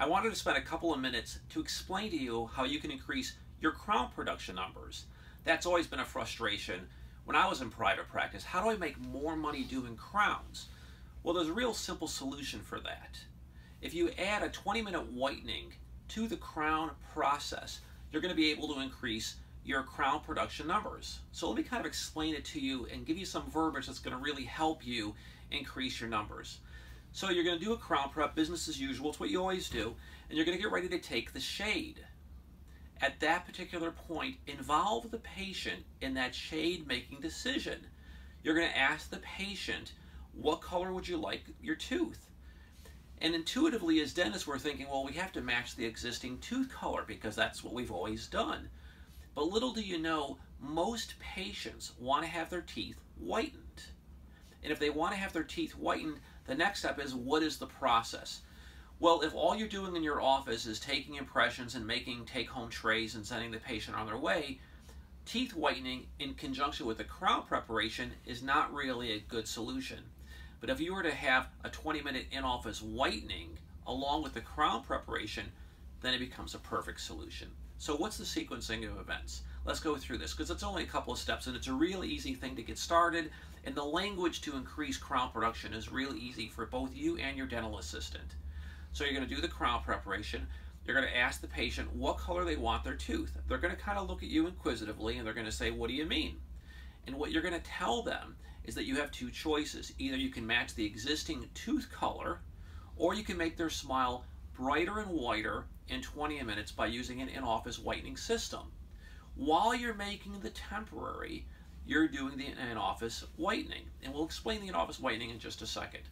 I wanted to spend a couple of minutes to explain to you how you can increase your crown production numbers. That's always been a frustration when I was in private practice. How do I make more money doing crowns? Well, there's a real simple solution for that. If you add a 20 minute whitening to the crown process, you're going to be able to increase your crown production numbers. So let me kind of explain it to you and give you some verbiage that's going to really help you increase your numbers. So you're going to do a crown prep, business as usual, it's what you always do, and you're going to get ready to take the shade. At that particular point, involve the patient in that shade making decision. You're going to ask the patient, what color would you like your tooth? And intuitively, as dentists, we're thinking, well, we have to match the existing tooth color because that's what we've always done. But little do you know, most patients want to have their teeth whitened. And if they want to have their teeth whitened, the next step is what is the process? Well, if all you're doing in your office is taking impressions and making take home trays and sending the patient on their way, teeth whitening in conjunction with the crown preparation is not really a good solution. But if you were to have a 20 minute in office whitening along with the crown preparation, then it becomes a perfect solution. So, what's the sequencing of events? Let's go through this because it's only a couple of steps and it's a really easy thing to get started. And the language to increase crown production is really easy for both you and your dental assistant. So, you're going to do the crown preparation. You're going to ask the patient what color they want their tooth. They're going to kind of look at you inquisitively and they're going to say, What do you mean? And what you're going to tell them is that you have two choices. Either you can match the existing tooth color, or you can make their smile brighter and whiter in 20 minutes by using an in-office whitening system. While you're making the temporary, you're doing the in-office whitening. And we'll explain the in-office whitening in just a second.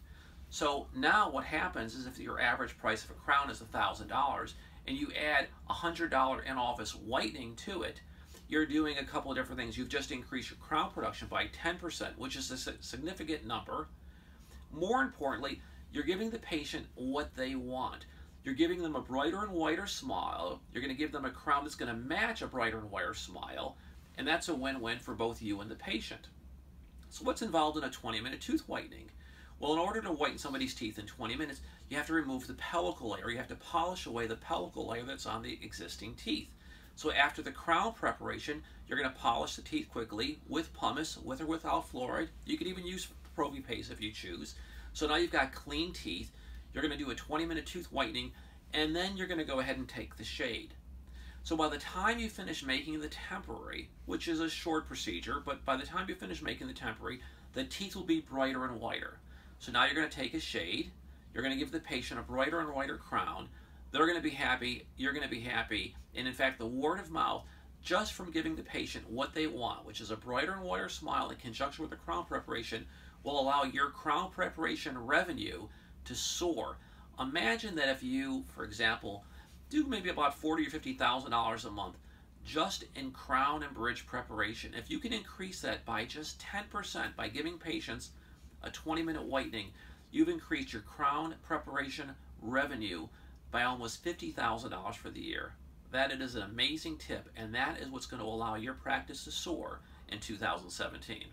So now what happens is if your average price of a crown is $1,000 and you add a $100 in-office whitening to it, you're doing a couple of different things. You've just increased your crown production by 10%, which is a significant number. More importantly, you're giving the patient what they want. You're giving them a brighter and whiter smile. You're going to give them a crown that's going to match a brighter and whiter smile. And that's a win-win for both you and the patient. So what's involved in a 20-minute tooth whitening? Well, in order to whiten somebody's teeth in 20 minutes, you have to remove the pellicle layer. You have to polish away the pellicle layer that's on the existing teeth. So after the crown preparation, you're going to polish the teeth quickly with pumice, with or without fluoride. You could even use Prophy-Paste if you choose. So now you've got clean teeth. You're going to do a 20 minute tooth whitening, and then you're going to go ahead and take the shade. So by the time you finish making the temporary, which is a short procedure, but by the time you finish making the temporary, the teeth will be brighter and whiter. So now you're going to take a shade, you're going to give the patient a brighter and whiter crown, they're going to be happy, you're going to be happy, and in fact, the word of mouth, just from giving the patient what they want, which is a brighter and whiter smile in conjunction with the crown preparation, will allow your crown preparation revenue to soar. Imagine that if you, for example, do maybe about forty or fifty thousand dollars a month just in crown and bridge preparation. If you can increase that by just 10% by giving patients a 20 minute whitening, you've increased your crown preparation revenue by almost $50,000 for the year. That it is an amazing tip, and that is what's going to allow your practice to soar in 2017.